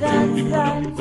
dance, dance.